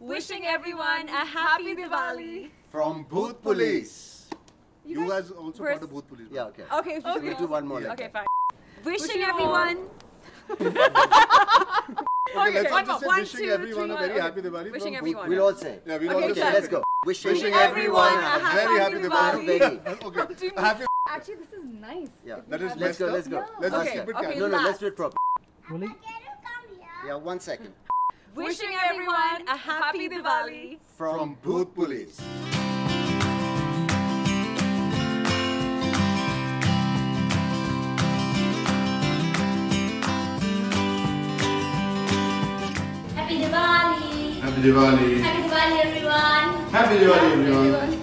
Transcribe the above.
Wishing everyone a happy Diwali. From Bhoot Police. You guys also Vers- part of Bhoot Police. Yeah, okay. Okay, So we'll do one more. like Okay, fine. Wishing, Wishing everyone. Okay, Okay, let's one just say more. One, wishing two, everyone a very okay. happy Diwali. Wishing from everyone. We'll all say. Yeah, we'll Okay, all Okay, say. let's go. Wishing, Wishing everyone. everyone a a Very happy Diwali. Diwali. okay. Happy. Actually, this is nice. Yeah. That is Let's go. Let's go. Let's Last just keep it Okay. No, no. Let's do it properly. Yeah, one second. Wishing everyone a happy Diwali. From Bhoot Police. Happy Diwali! Happy Diwali. Happy Diwali, everyone! Happy Diwali, everyone.